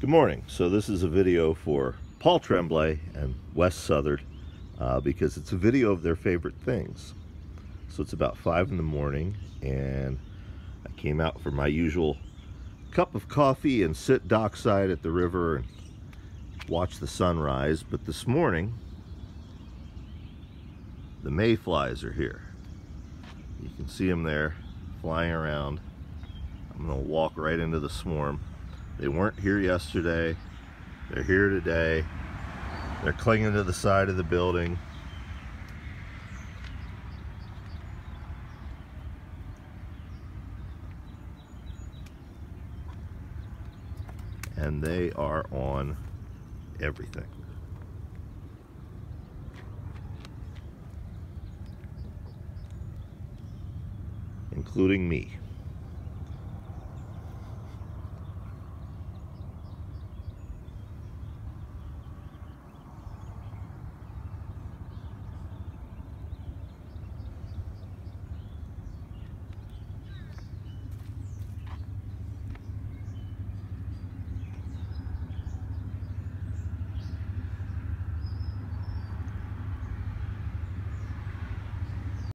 Good morning. So this is a video for Paul Tremblay and Wes Southard uh, because it's a video of their favorite things. So it's about five in the morning and I came out for my usual cup of coffee and sit dockside at the river and watch the sunrise. But this morning, the mayflies are here. You can see them there flying around. I'm gonna walk right into the swarm. They weren't here yesterday. They're here today. They're clinging to the side of the building. And they are on everything. Including me.